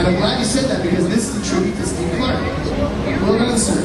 And I'm glad you said that because this is a tribute to Steve Clark. Well done, sir.